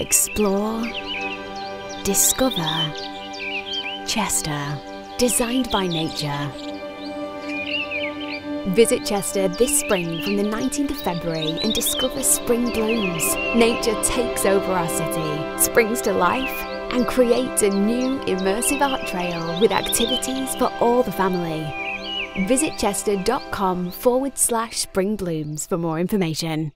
Explore. Discover. Chester. Designed by nature. Visit Chester this spring from the 19th of February and discover spring blooms. Nature takes over our city, springs to life, and creates a new immersive art trail with activities for all the family. Visit chester.com forward slash spring blooms for more information.